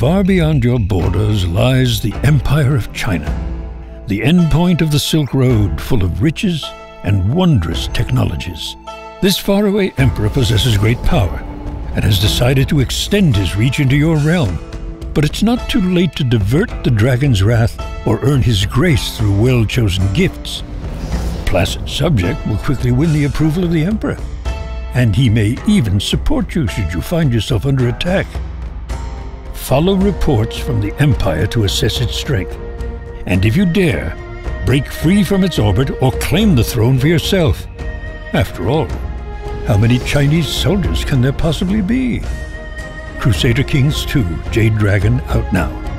far beyond your borders lies the Empire of China, the endpoint of the Silk Road full of riches and wondrous technologies. This faraway emperor possesses great power and has decided to extend his reach into your realm. But it's not too late to divert the dragon's wrath or earn his grace through well-chosen gifts. A placid subject will quickly win the approval of the emperor, and he may even support you should you find yourself under attack. Follow reports from the Empire to assess its strength. And if you dare, break free from its orbit or claim the throne for yourself. After all, how many Chinese soldiers can there possibly be? Crusader Kings 2 Jade Dragon out now.